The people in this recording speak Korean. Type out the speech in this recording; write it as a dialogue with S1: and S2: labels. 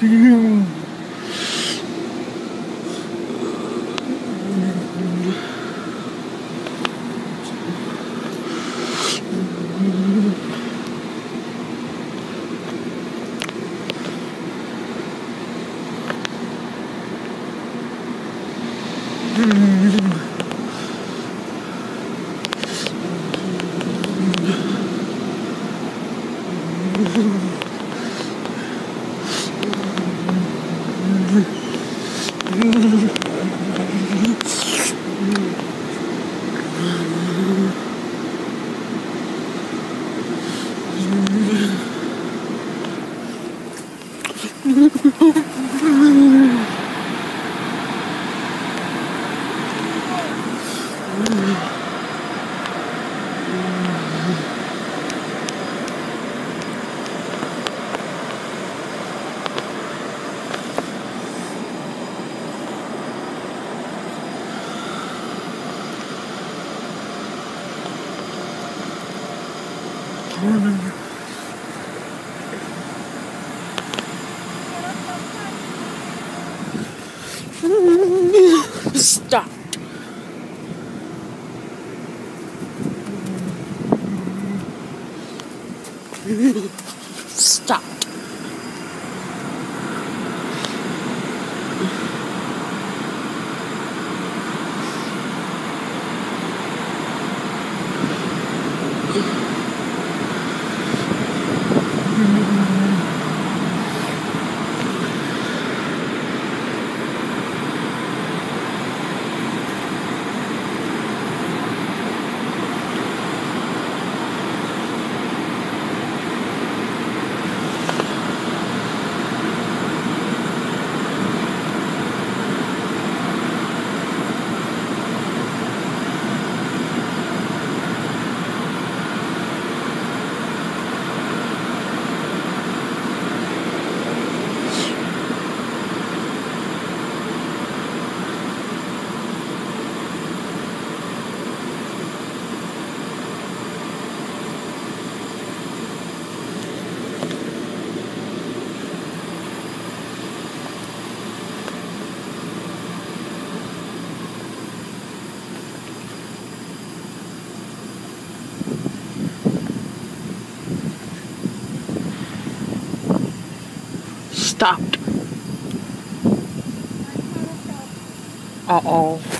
S1: Mm-hmm. 음. Stop. Stop. Mm-hmm. stopped. Uh-oh.